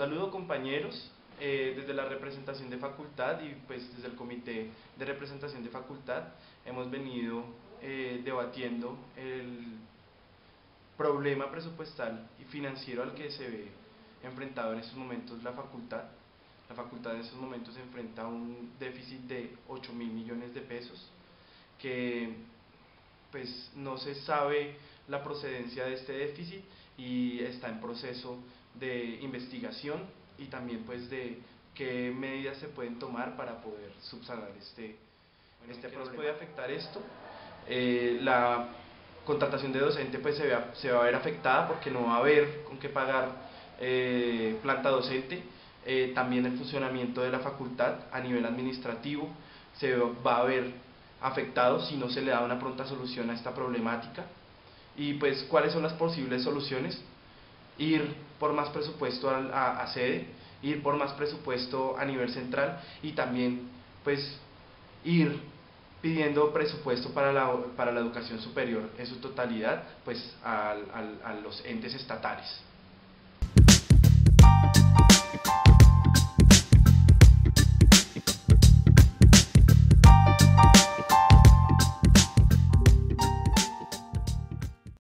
saludo compañeros, eh, desde la representación de facultad y pues desde el comité de representación de facultad hemos venido eh, debatiendo el problema presupuestal y financiero al que se ve enfrentado en estos momentos la facultad. La facultad en estos momentos se enfrenta a un déficit de 8 mil millones de pesos que pues no se sabe la procedencia de este déficit y está en proceso de investigación y también pues de qué medidas se pueden tomar para poder subsanar este, este problema. puede afectar esto? Eh, la contratación de docente pues se, se, va a ver afectada porque no va a haber con qué pagar eh, planta docente, eh, también el funcionamiento de la facultad a nivel administrativo se va a ver afectado si no se le da una pronta solución a esta problemática. Y pues, ¿cuáles son las posibles soluciones? Ir por más presupuesto a, a, sede, ir por más presupuesto a nivel central y también, pues, ir pidiendo presupuesto para la, para la educación superior en su totalidad, pues, a, a los entes estatales.